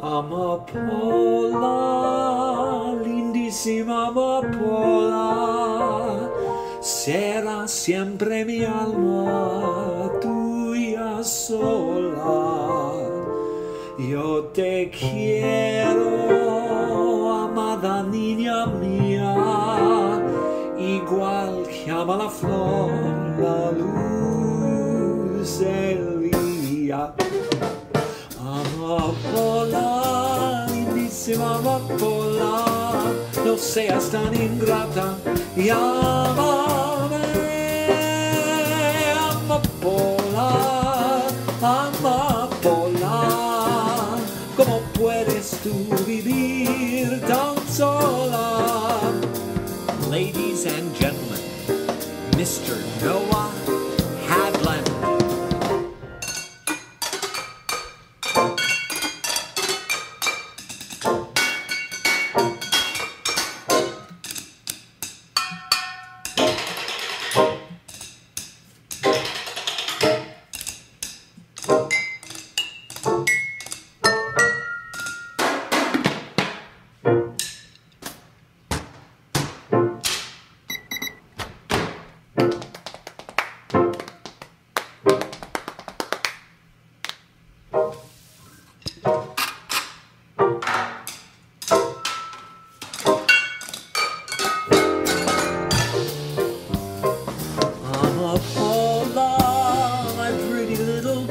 Amapola, lindísima amapola, será siempre mi alma tuya sola. Yo te quiero, amada niña mía, igual que ama la flor ingrata. Amapola, amapola, ¿cómo puedes tú vivir tan sola? Ladies and gentlemen, Mr. Noah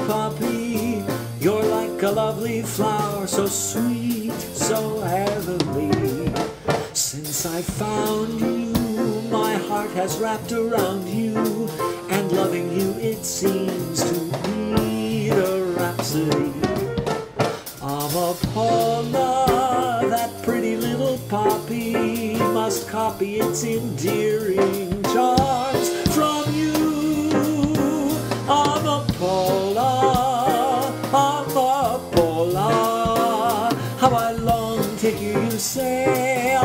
poppy, you're like a lovely flower, so sweet, so heavenly. Since I found you, my heart has wrapped around you, and loving you it seems to be a rhapsody. Amapola, that pretty little poppy, must copy its endearing charms Amapola, how I long to hear you say